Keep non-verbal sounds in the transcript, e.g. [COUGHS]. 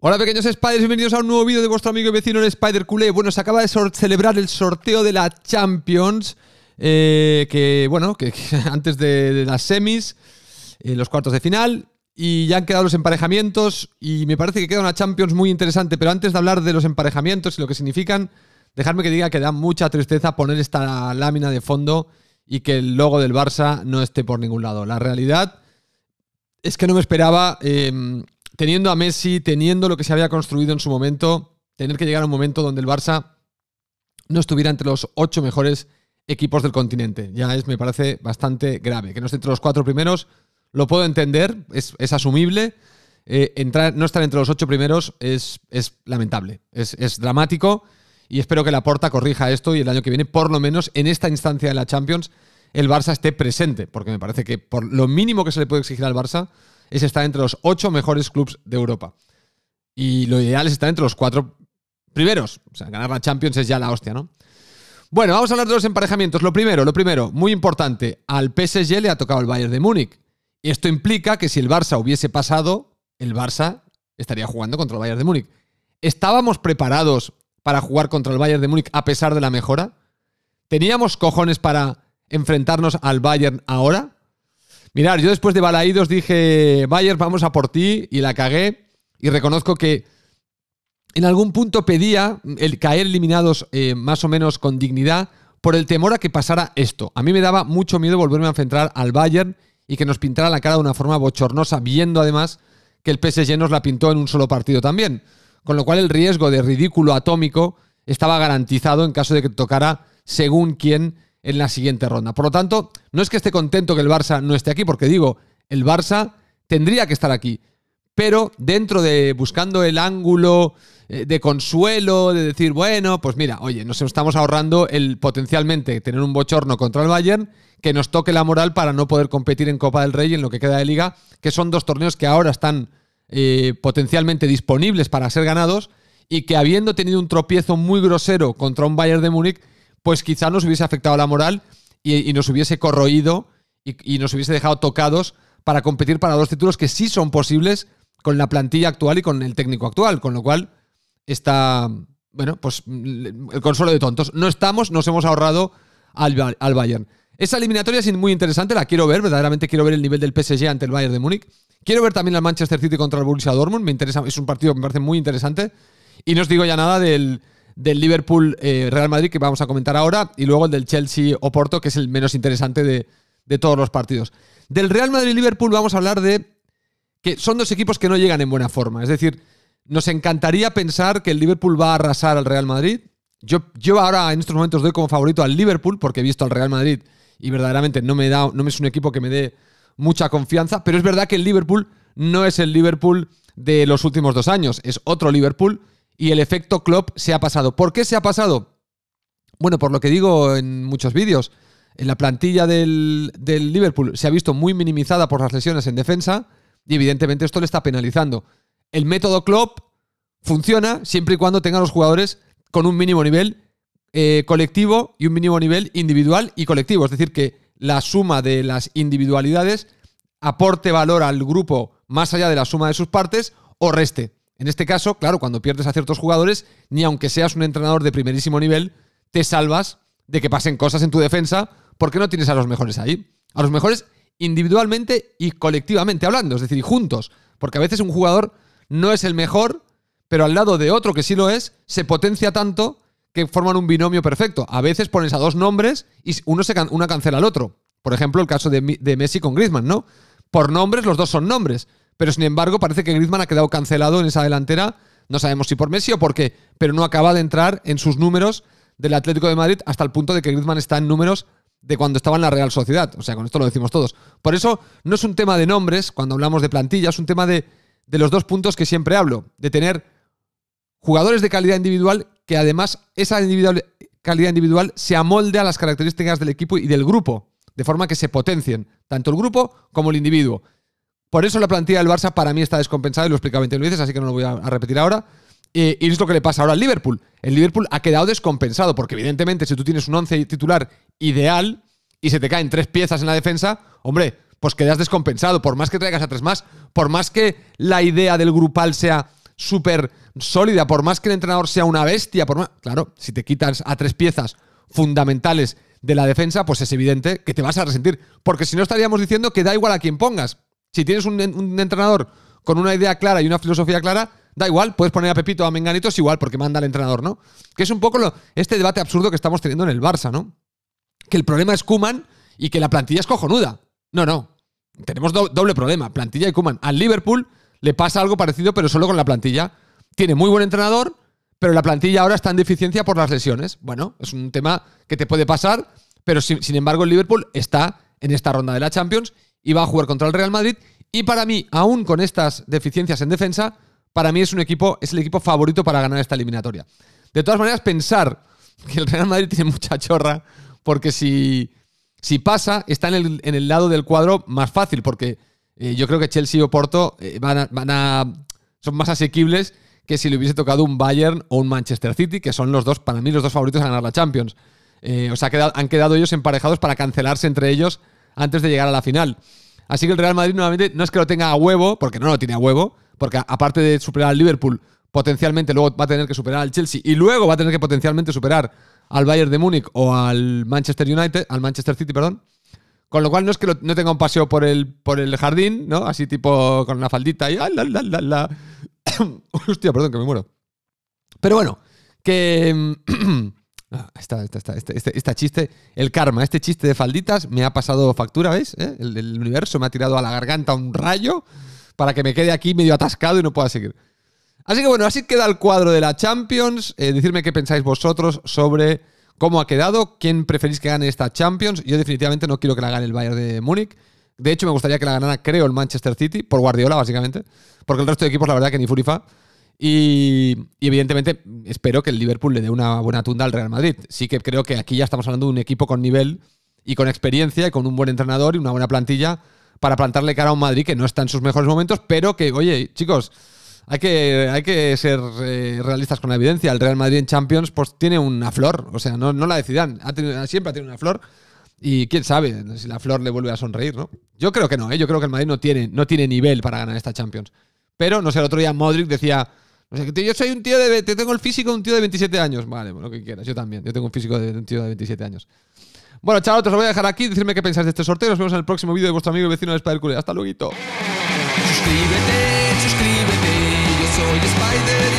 Hola pequeños Spiders, bienvenidos a un nuevo vídeo de vuestro amigo y vecino el Spider Culé. Bueno, se acaba de celebrar el sorteo de la Champions, eh, que bueno, que, [LAUGHS] antes de, las semis, eh, los cuartos de final, y ya han quedado los emparejamientos, y me parece que queda una Champions muy interesante, pero antes de hablar de los emparejamientos y lo que significan, dejadme que diga que da mucha tristeza poner esta lámina de fondo y que el logo del Barça no esté por ningún lado. La realidad es que no me esperaba... Eh, teniendo a Messi, teniendo lo que se había construido en su momento, tener que llegar a un momento donde el Barça no estuviera entre los ocho mejores equipos del continente. Ya es, me parece bastante grave. Que no esté entre los cuatro primeros, lo puedo entender, es, asumible. Eh, entrar, no estar entre los ocho primeros es, lamentable, es, es, dramático y espero que la Porta corrija esto y el año que viene, por lo menos en esta instancia de la Champions, el Barça esté presente, porque me parece que por lo mínimo que se le puede exigir al Barça es estar entre los ocho mejores clubes de Europa. Y lo ideal es estar entre los cuatro primeros. O sea, ganar la Champions es ya la hostia, ¿no? Bueno, vamos a hablar de los emparejamientos. Lo primero, lo primero, muy importante, al PSG le ha tocado el Bayern de Múnich. Esto implica que si el Barça hubiese pasado, el Barça estaría jugando contra el Bayern de Múnich. ¿Estábamos preparados para jugar contra el Bayern de Múnich a pesar de la mejora? ¿Teníamos cojones para enfrentarnos al Bayern ahora? Mirar, yo después de Balaídos dije, Bayern, vamos a por ti, y la cagué. Y reconozco que en algún punto pedía el caer eliminados eh, más o menos con dignidad por el temor a que pasara esto. A mí me daba mucho miedo volverme a enfrentar al Bayern y que nos pintara la cara de una forma bochornosa, viendo además que el PSG nos la pintó en un solo partido también. Con lo cual el riesgo de ridículo atómico estaba garantizado en caso de que tocara según quién en la siguiente ronda. Por lo tanto, no es que esté contento que el Barça no esté aquí, porque digo, el Barça tendría que estar aquí. Pero dentro de buscando el ángulo eh, de consuelo, de decir, bueno, pues mira, oye, nos estamos ahorrando el potencialmente tener un bochorno contra el Bayern que nos toque la moral para no poder competir en Copa del Rey en lo que queda de liga, que son dos torneos que ahora están eh, potencialmente disponibles para ser ganados y que habiendo tenido un tropiezo muy grosero contra un Bayern de Múnich, pues quizá nos hubiese afectado la moral y, nos hubiese corroído y, nos hubiese dejado tocados para competir para dos títulos que sí son posibles con la plantilla actual y con el técnico actual, con lo cual está, bueno, pues el consuelo de tontos. No estamos, nos hemos ahorrado al, al Bayern. Esa eliminatoria es muy interesante, la quiero ver, verdaderamente quiero ver el nivel del PSG ante el Bayern de Múnich. Quiero ver también al Manchester City contra el Borussia Dortmund, me interesa, es un partido que me parece muy interesante. Y no os digo ya nada del, del Liverpool eh, Real Madrid que vamos a comentar ahora y luego el del Chelsea Oporto que es el menos interesante de, de todos los partidos. Del Real Madrid Liverpool vamos a hablar de que son dos equipos que no llegan en buena forma. Es decir, nos encantaría pensar que el Liverpool va a arrasar al Real Madrid. Yo, yo ahora en estos momentos doy como favorito al Liverpool porque he visto al Real Madrid y verdaderamente no me da, no es un equipo que me dé mucha confianza, pero es verdad que el Liverpool no es el Liverpool de los últimos dos años, es otro Liverpool y el efecto Klopp se ha pasado. ¿Por qué se ha pasado? Bueno, por lo que digo en muchos vídeos, en la plantilla del, Liverpool se ha visto muy minimizada por las lesiones en defensa y evidentemente esto le está penalizando. El método Klopp funciona siempre y cuando tenga los jugadores con un mínimo nivel eh, colectivo y un mínimo nivel individual y colectivo. Es decir, que la suma de las individualidades aporte valor al grupo más allá de la suma de sus partes o reste. En este caso, claro, cuando pierdes a ciertos jugadores, ni aunque seas un entrenador de primerísimo nivel, te salvas de que pasen cosas en tu defensa porque no tienes a los mejores ahí. A los mejores individualmente y colectivamente hablando, es decir, juntos. Porque a veces un jugador no es el mejor, pero al lado de otro que sí lo es, se potencia tanto que forman un binomio perfecto. A veces pones a dos nombres y uno, se uno cancela al otro. Por ejemplo, el caso de, de Messi con Griezmann, ¿no? Por nombres, los dos son nombres pero sin embargo parece que Griezmann ha quedado cancelado en esa delantera. No sabemos si por Messi o por qué, pero no acaba de entrar en sus números del Atlético de Madrid hasta el punto de que Griezmann está en números de cuando estaba en la Real Sociedad. O sea, con esto lo decimos todos. Por eso no es un tema de nombres cuando hablamos de plantilla, es un tema de, de los dos puntos que siempre hablo, de tener jugadores de calidad individual que además esa calidad individual se amolde a las características del equipo y del grupo, de forma que se potencien tanto el grupo como el individuo. Por eso la plantilla del Barça para mí está descompensada y lo he explicado 20 veces, así que no lo voy a, repetir ahora. y es lo que le pasa ahora al Liverpool. El Liverpool ha quedado descompensado, porque evidentemente si tú tienes un 11 titular ideal y se te caen tres piezas en la defensa, hombre, pues quedas descompensado. Por más que traigas a tres más, por más que la idea del grupal sea súper sólida, por más que el entrenador sea una bestia, por más... Claro, si te quitas a tres piezas fundamentales de la defensa, pues es evidente que te vas a resentir. Porque si no estaríamos diciendo que da igual a quién pongas. Si tienes un, entrenador con una idea clara y una filosofía clara, da igual, puedes poner a Pepito a Menganito, es igual, porque manda el entrenador, ¿no? Que es un poco lo, este debate absurdo que estamos teniendo en el Barça, ¿no? Que el problema es Kuman y que la plantilla es cojonuda. No, no. Tenemos doble problema, plantilla y Kuman. Al Liverpool le pasa algo parecido, pero solo con la plantilla. Tiene muy buen entrenador, pero la plantilla ahora está en deficiencia por las lesiones. Bueno, es un tema que te puede pasar, pero sin, sin embargo el Liverpool está en esta ronda de la Champions y va a jugar contra el Real Madrid. Y para mí, aún con estas deficiencias en defensa, para mí es un equipo, es el equipo favorito para ganar esta eliminatoria. De todas maneras, pensar que el Real Madrid [LAUGHS] tiene mucha chorra, porque si, si pasa, está en el, en el, lado del cuadro más fácil, porque eh, yo creo que Chelsea o Porto eh, van, a, van a, son más asequibles que si le hubiese tocado un Bayern o un Manchester City, que son los dos, para mí, los dos favoritos a ganar la Champions. Eh, o sea, han quedado ellos emparejados para cancelarse entre ellos antes de llegar a la final. Así que el Real Madrid nuevamente no es que lo tenga a huevo, porque no lo tiene a huevo, porque aparte de superar al Liverpool, potencialmente luego va a tener que superar al Chelsea y luego va a tener que potencialmente superar al Bayern de Múnich o al Manchester United, al Manchester City, perdón. Con lo cual no es que no tenga un paseo por el, por el jardín, ¿no? Así tipo con una faldita y la, la, la, la. [COUGHS] Hostia, perdón, que me muero. Pero bueno, que [CLEARS THROAT] ah, esta, esta, esta, esta, chiste, el karma, este chiste de falditas me ha pasado factura, ¿ves? ¿Eh? El, universo me ha tirado a la garganta un rayo para que me quede aquí medio atascado y no pueda seguir. Así que bueno, así queda el cuadro de la Champions. Eh, decirme qué pensáis vosotros sobre cómo ha quedado, quién preferís que gane esta Champions. Yo definitivamente no quiero que la gane el Bayern de Múnich. De hecho, me gustaría que la ganara, creo, el Manchester City, por Guardiola, básicamente. Porque el resto de equipos, la verdad, que ni Furifa. Y, evidentemente espero que el Liverpool le dé una buena tunda al Real Madrid. Sí que creo que aquí ya estamos hablando de un equipo con nivel y con experiencia y con un buen entrenador y una buena plantilla para plantarle cara a un Madrid que no está en sus mejores momentos, pero que, oye, chicos, hay que, hay que ser eh, realistas con la evidencia. El Real Madrid en Champions pues tiene una flor, o sea, no, no la decidan, siempre ha tenido una flor. Y quién sabe si la flor le vuelve a sonreír, ¿no? Yo creo que no, ¿eh? yo creo que el Madrid no tiene, no tiene nivel para ganar esta Champions. Pero, no sé, el otro día Modric decía, no sé, yo soy un tío de, te tengo el físico de un tío de 27 años. Vale, lo que quieras, yo también, yo tengo un físico de un tío de 27 años. Bueno, chavales, os lo voy a dejar aquí. Decirme qué pensáis de este sorteo. Nos vemos en el próximo vídeo de vuestro amigo y vecino de Spider Hasta luego. Suscríbete, suscríbete. Yo soy Spider.